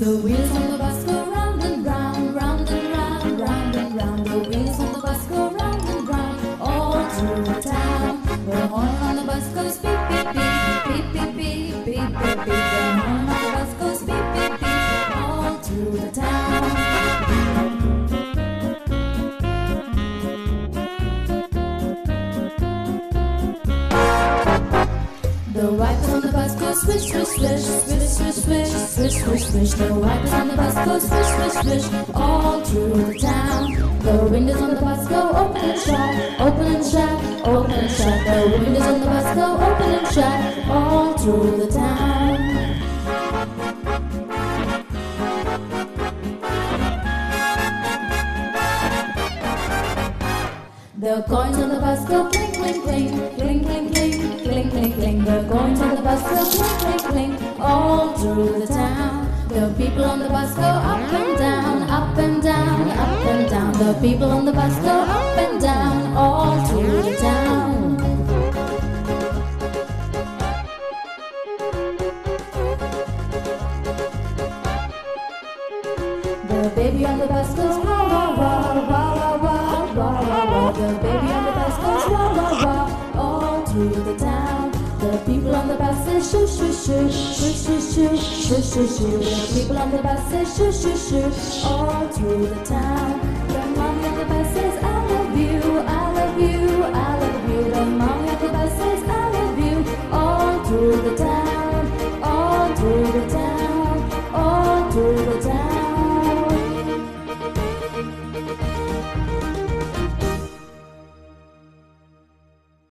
The wheels on the The wipers on the bus go swish, swish, swish, swish, swish, swish, swish, swish, swish. The wipers on the bus go swish, swish, swish, all through the town. The windows on the bus go open and shut, open and shut, open and shut. The windows on the bus go open and shut, all through the town. The coins on the bus go clink, clink, clink, clink, The people on the bus go up and down, up and down, up and down. The people on the bus go up and down, all through the town. The baby on the bus goes wah wah wah wah wah wah wah wah. The baby on the bus goes wah wah wah all through the town. People on the bus say shoo shoo shoo shoo shoo shoo shoo shoo shoo. The people on the bus say shoo shoo shoo all through the town. The mommy on the bus says I love you, I love you, I love you. The mommy